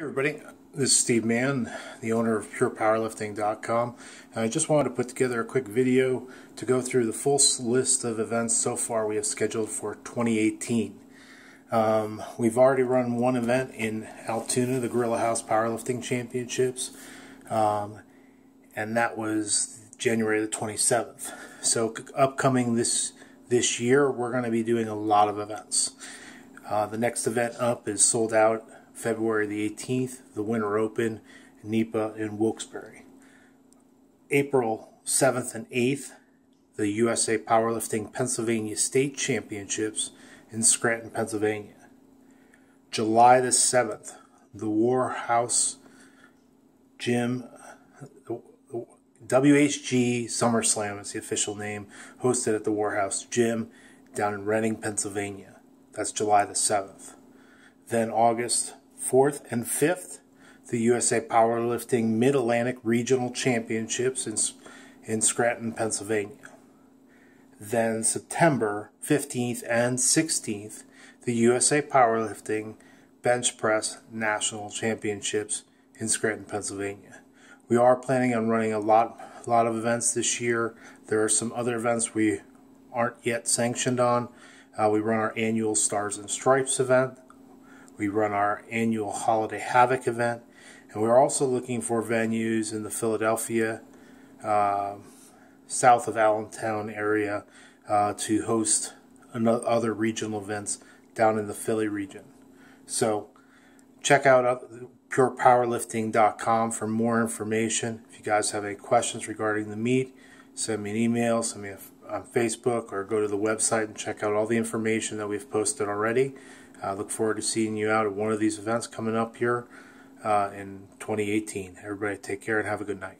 Hey everybody, this is Steve Mann, the owner of PurePowerlifting.com. I just wanted to put together a quick video to go through the full list of events so far we have scheduled for 2018. Um, we've already run one event in Altoona, the Gorilla House Powerlifting Championships, um, and that was January the 27th. So upcoming this this year, we're going to be doing a lot of events. Uh, the next event up is sold out February the 18th, the Winter Open, NEPA in Wilkes-Barre. April 7th and 8th, the USA Powerlifting Pennsylvania State Championships in Scranton, Pennsylvania. July the 7th, the Warhouse Gym, WHG SummerSlam is the official name, hosted at the Warhouse Gym down in Reading, Pennsylvania. That's July the 7th. Then August 4th and 5th, the USA Powerlifting Mid-Atlantic Regional Championships in, in Scranton, Pennsylvania. Then September 15th and 16th, the USA Powerlifting Bench Press National Championships in Scranton, Pennsylvania. We are planning on running a lot, a lot of events this year. There are some other events we aren't yet sanctioned on. Uh, we run our annual Stars and Stripes event we run our annual Holiday Havoc event, and we're also looking for venues in the Philadelphia, uh, south of Allentown area uh, to host other regional events down in the Philly region. So check out purepowerlifting.com for more information. If you guys have any questions regarding the meet, send me an email, send me a, on Facebook, or go to the website and check out all the information that we've posted already. I look forward to seeing you out at one of these events coming up here uh, in 2018. Everybody take care and have a good night.